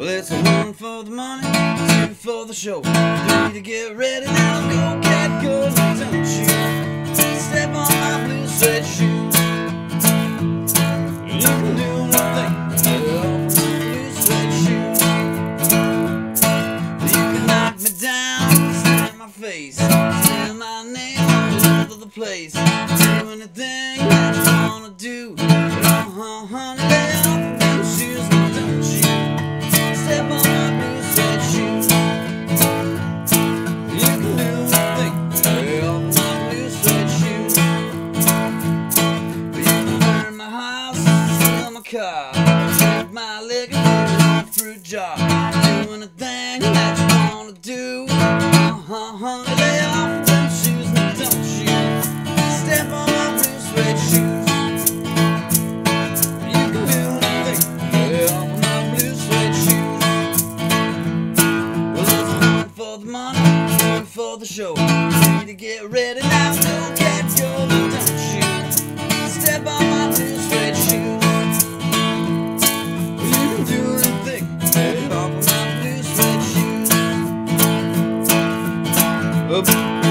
Well, it's one for the money, two for the show. Three to get ready now. Go, cat, go, don't you step on my blue suede shoes. You can do anything, get off of my blue suede shoes. You can knock me down, slam my face, slam my name all over the place. Do anything that you wanna do. Uh-huh, honey, my car, take my liquor, a fruit jar. Do anything that you wanna do. Uh-huh, honey, lay off them shoes, now don't you step on my blue suede shoes. You can do anything, lay off of my blue suede shoes. Well, it's one for the money, two for the show. Three to get ready now, go club.